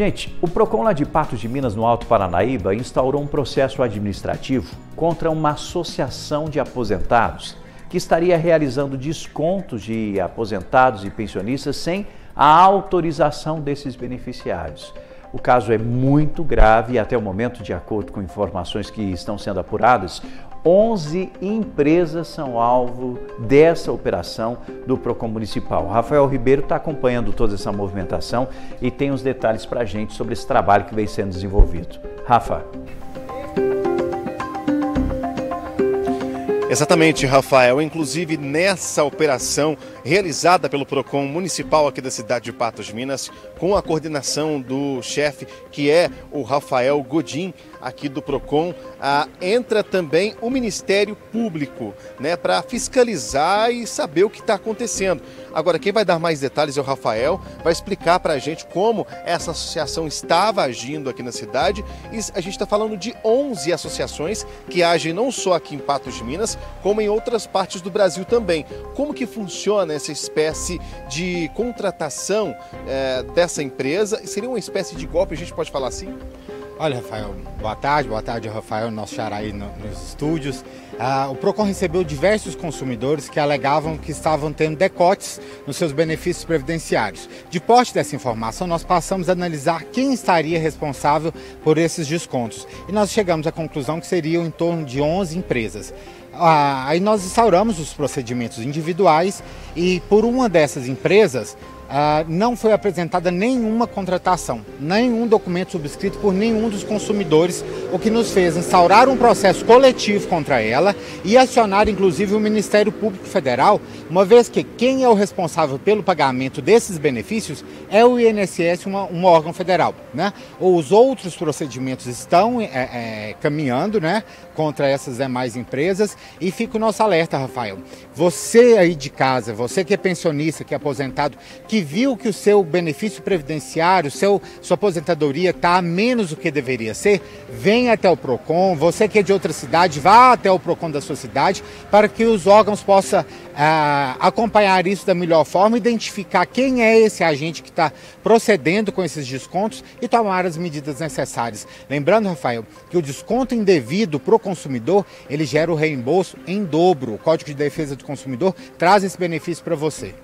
Gente, o PROCON lá de Patos de Minas, no Alto Paranaíba, instaurou um processo administrativo contra uma associação de aposentados que estaria realizando descontos de aposentados e pensionistas sem a autorização desses beneficiários. O caso é muito grave e, até o momento, de acordo com informações que estão sendo apuradas, 11 empresas são alvo dessa operação do PROCON Municipal. Rafael Ribeiro está acompanhando toda essa movimentação e tem os detalhes para a gente sobre esse trabalho que vem sendo desenvolvido. Rafa. Exatamente, Rafael. Inclusive, nessa operação realizada pelo PROCON municipal aqui da cidade de Patos Minas, com a coordenação do chefe, que é o Rafael Godin, aqui do PROCON, ah, entra também o Ministério Público, né, para fiscalizar e saber o que está acontecendo. Agora, quem vai dar mais detalhes é o Rafael, vai explicar para a gente como essa associação estava agindo aqui na cidade. E a gente está falando de 11 associações que agem não só aqui em Patos de Minas, como em outras partes do Brasil também. Como que funciona essa espécie de contratação é, dessa empresa? Seria uma espécie de golpe, a gente pode falar assim? Olha, Rafael, boa tarde, boa tarde, Rafael, nosso xará aí no, nos estúdios. Ah, o PROCON recebeu diversos consumidores que alegavam que estavam tendo decotes nos seus benefícios previdenciários. De poste dessa informação, nós passamos a analisar quem estaria responsável por esses descontos. E nós chegamos à conclusão que seriam em torno de 11 empresas. Ah, aí nós instauramos os procedimentos individuais e por uma dessas empresas ah, não foi apresentada nenhuma contratação, nenhum documento subscrito por nenhum dos consumidores, o que nos fez instaurar um processo coletivo contra ela e acionar inclusive o Ministério Público Federal, uma vez que quem é o responsável pelo pagamento desses benefícios é o INSS, uma, um órgão federal. Né? Os outros procedimentos estão é, é, caminhando né, contra essas demais empresas e fica o nosso alerta, Rafael. Você aí de casa, você que é pensionista, que é aposentado, que viu que o seu benefício previdenciário, seu, sua aposentadoria está a menos do que deveria ser, venha até o PROCON. Você que é de outra cidade, vá até o PROCON da sua cidade para que os órgãos possam ah, acompanhar isso da melhor forma, identificar quem é esse agente que está procedendo com esses descontos e tomar as medidas necessárias. Lembrando, Rafael, que o desconto indevido para o consumidor, ele gera o reembolso em dobro. O Código de Defesa do Consumidor traz esse benefício para você.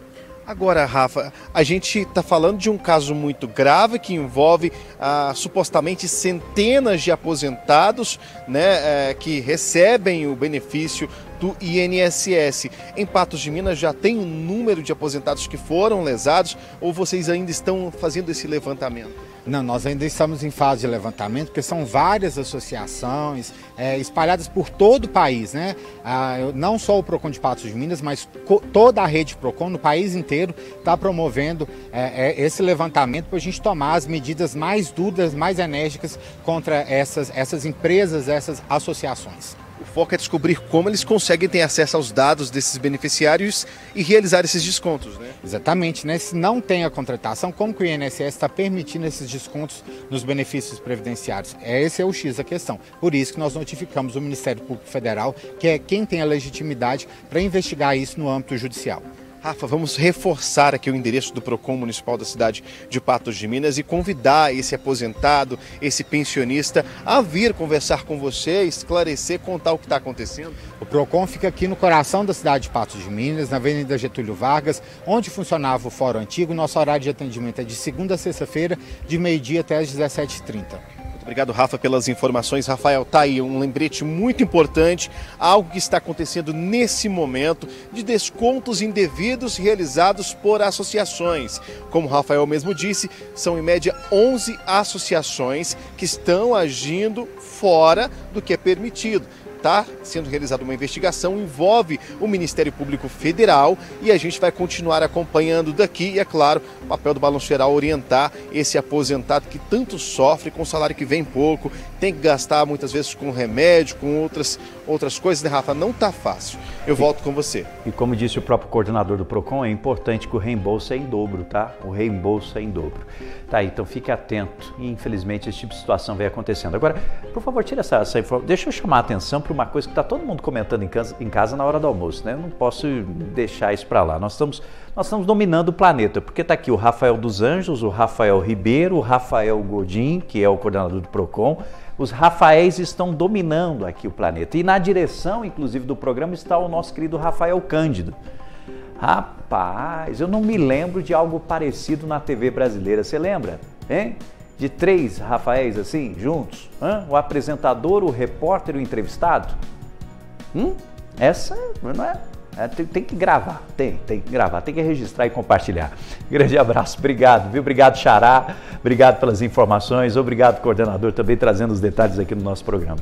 Agora, Rafa, a gente está falando de um caso muito grave que envolve ah, supostamente centenas de aposentados né, é, que recebem o benefício do INSS. Em Patos de Minas já tem um número de aposentados que foram lesados ou vocês ainda estão fazendo esse levantamento? Não, nós ainda estamos em fase de levantamento, porque são várias associações é, espalhadas por todo o país, né? Ah, não só o PROCON de Patos de Minas, mas toda a rede PROCON no país inteiro está promovendo é, é, esse levantamento para a gente tomar as medidas mais duras, mais enérgicas contra essas, essas empresas, essas associações. Foco é descobrir como eles conseguem ter acesso aos dados desses beneficiários e realizar esses descontos, né? Exatamente, né? Se não tem a contratação, como que o INSS está permitindo esses descontos nos benefícios previdenciários? Esse é o X da questão. Por isso que nós notificamos o Ministério Público Federal, que é quem tem a legitimidade para investigar isso no âmbito judicial. Rafa, vamos reforçar aqui o endereço do PROCON Municipal da cidade de Patos de Minas e convidar esse aposentado, esse pensionista a vir conversar com você, esclarecer, contar o que está acontecendo. O PROCON fica aqui no coração da cidade de Patos de Minas, na Avenida Getúlio Vargas, onde funcionava o Fórum Antigo. Nosso horário de atendimento é de segunda a sexta-feira, de meio-dia até às 17h30. Obrigado, Rafa, pelas informações. Rafael, tá aí um lembrete muito importante, algo que está acontecendo nesse momento de descontos indevidos realizados por associações. Como o Rafael mesmo disse, são em média 11 associações que estão agindo fora do que é permitido está sendo realizada uma investigação, envolve o Ministério Público Federal e a gente vai continuar acompanhando daqui e, é claro, o papel do Balanço Geral orientar esse aposentado que tanto sofre com salário que vem pouco, tem que gastar muitas vezes com remédio, com outras, outras coisas, né, Rafa? Não está fácil. Eu e, volto com você. E como disse o próprio coordenador do PROCON, é importante que o reembolso é em dobro, tá? O reembolso é em dobro. Tá, então fique atento. Infelizmente, esse tipo de situação vem acontecendo. Agora, por favor, tira essa, essa informação. Deixa eu chamar a atenção para uma coisa que está todo mundo comentando em casa, em casa, na hora do almoço, né? Eu não posso deixar isso para lá. Nós estamos, nós estamos dominando o planeta, porque está aqui o Rafael dos Anjos, o Rafael Ribeiro, o Rafael Godin, que é o coordenador do PROCON. Os Rafaéis estão dominando aqui o planeta. E na direção, inclusive, do programa está o nosso querido Rafael Cândido. Rapaz, eu não me lembro de algo parecido na TV brasileira. Você lembra? Hein? De três Rafaéis assim, juntos? Hã? O apresentador, o repórter e o entrevistado? Hum? Essa não é. é tem, tem, que gravar, tem, tem que gravar, tem que registrar e compartilhar. Grande abraço, obrigado, viu? Obrigado, Xará, obrigado pelas informações, obrigado, coordenador, também trazendo os detalhes aqui no nosso programa.